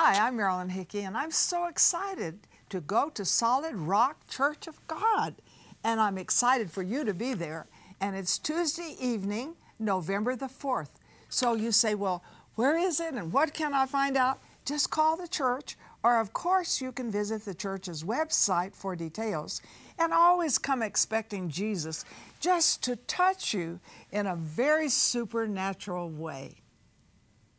Hi, I'm Marilyn Hickey, and I'm so excited to go to Solid Rock Church of God. And I'm excited for you to be there. And it's Tuesday evening, November the 4th. So you say, well, where is it and what can I find out? Just call the church, or of course, you can visit the church's website for details. And always come expecting Jesus just to touch you in a very supernatural way.